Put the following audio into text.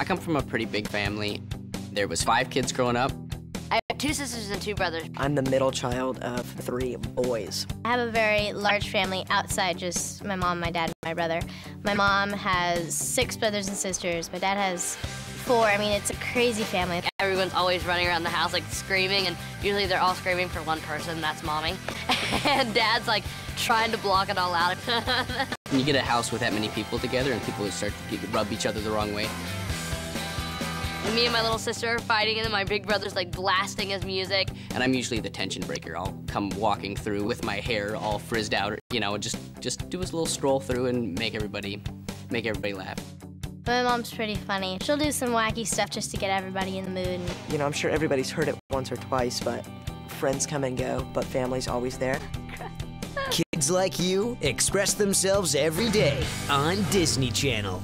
I come from a pretty big family. There was five kids growing up. I have two sisters and two brothers. I'm the middle child of three boys. I have a very large family outside just my mom, my dad, and my brother. My mom has six brothers and sisters. My dad has four. I mean, it's a crazy family. Everyone's always running around the house like screaming, and usually they're all screaming for one person, that's mommy. and dad's like trying to block it all out. When you get a house with that many people together and people start to rub each other the wrong way. And me and my little sister are fighting, and then my big brother's like blasting his music. And I'm usually the tension breaker. I'll come walking through with my hair all frizzed out, you know, just just do a little stroll through and make everybody make everybody laugh. My mom's pretty funny. She'll do some wacky stuff just to get everybody in the mood. You know, I'm sure everybody's heard it once or twice, but friends come and go, but family's always there. Kids like you express themselves every day on Disney Channel.